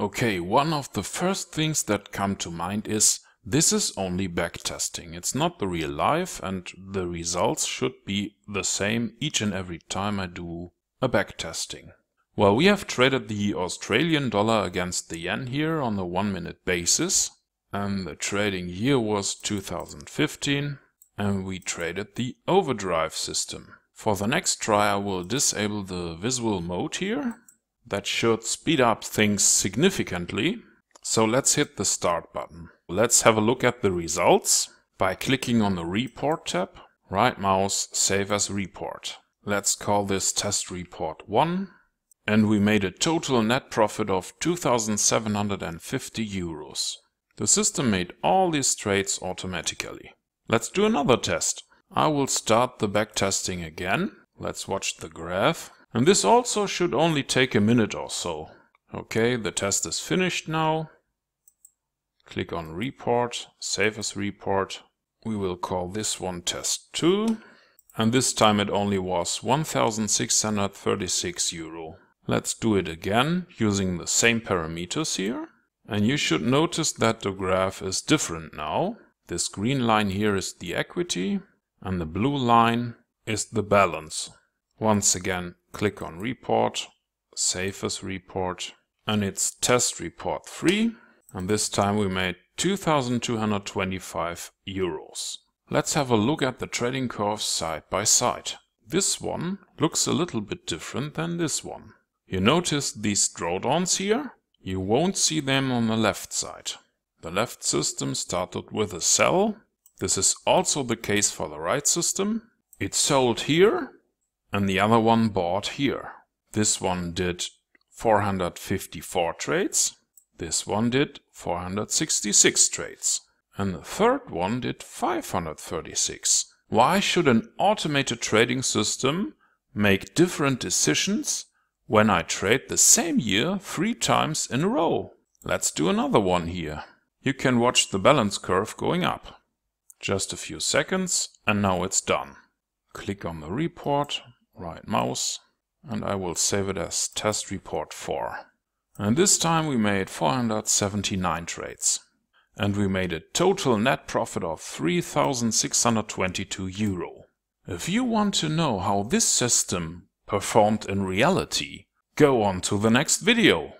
Okay, one of the first things that come to mind is this is only backtesting. It's not the real life and the results should be the same each and every time I do a backtesting. Well, we have traded the Australian dollar against the yen here on a one minute basis and the trading year was 2015 and we traded the overdrive system. For the next try I will disable the visual mode here. That should speed up things significantly. So let's hit the start button. Let's have a look at the results by clicking on the report tab, right mouse, save as report. Let's call this test report 1 and we made a total net profit of 2750 euros. The system made all these trades automatically. Let's do another test. I will start the backtesting again. Let's watch the graph. And this also should only take a minute or so. Okay, the test is finished now. Click on report, save as report. We will call this one test 2. And this time it only was 1636 euro. Let's do it again using the same parameters here. And you should notice that the graph is different now. This green line here is the equity and the blue line is the balance. Once again, click on report, save as report, and it's test report 3. And this time we made 2225 euros. Let's have a look at the trading curves side by side. This one looks a little bit different than this one. You notice these drawdowns here? You won't see them on the left side. The left system started with a sell. This is also the case for the right system. It sold here and the other one bought here. This one did 454 trades. This one did 466 trades. And the third one did 536. Why should an automated trading system make different decisions when I trade the same year three times in a row? Let's do another one here. You can watch the balance curve going up. Just a few seconds and now it's done. Click on the report, right mouse, and I will save it as test report 4. And this time we made 479 trades. And we made a total net profit of 3622 euro. If you want to know how this system performed in reality, go on to the next video.